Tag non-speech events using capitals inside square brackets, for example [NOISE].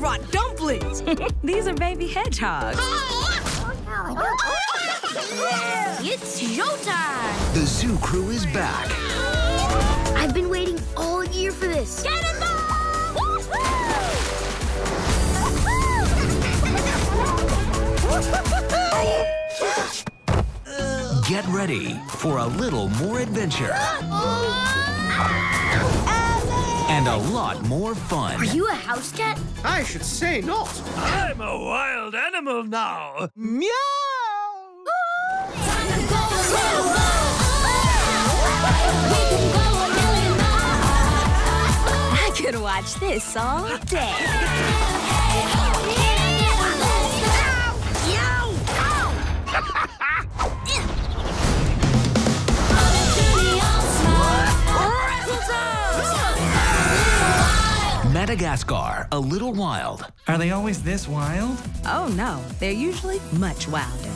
brought dumplings. [LAUGHS] These are baby hedgehogs. [LAUGHS] It's showtime! The zoo crew is back. I've been waiting all year for this. Get ready for a little more adventure [LAUGHS] and a lot more fun. Are you a house cat? I should say not. I'm a wild animal now. Meow! I could watch this all day. Madagascar, a little wild. Are they always this wild? Oh no, they're usually much wilder.